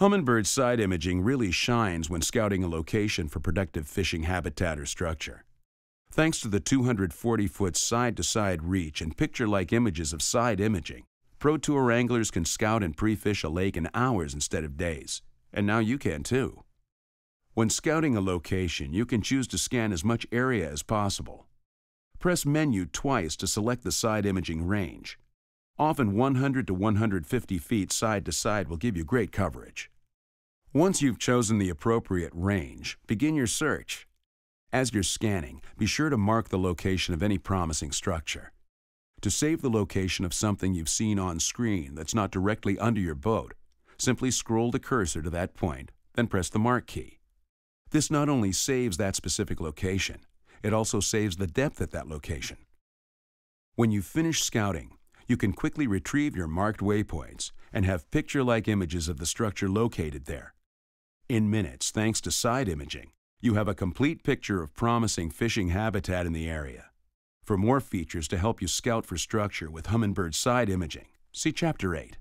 Humminbird side imaging really shines when scouting a location for productive fishing habitat or structure. Thanks to the 240 foot side to side reach and picture like images of side imaging, Pro Tour anglers can scout and pre fish a lake in hours instead of days. And now you can too. When scouting a location, you can choose to scan as much area as possible. Press Menu twice to select the side imaging range. Often 100 to 150 feet side to side will give you great coverage. Once you've chosen the appropriate range, begin your search. As you're scanning, be sure to mark the location of any promising structure. To save the location of something you've seen on screen that's not directly under your boat, simply scroll the cursor to that point, then press the Mark key. This not only saves that specific location, it also saves the depth at that location. When you finish scouting, you can quickly retrieve your marked waypoints and have picture-like images of the structure located there. In minutes, thanks to side imaging, you have a complete picture of promising fishing habitat in the area. For more features to help you scout for structure with Humminbird side imaging, see Chapter 8.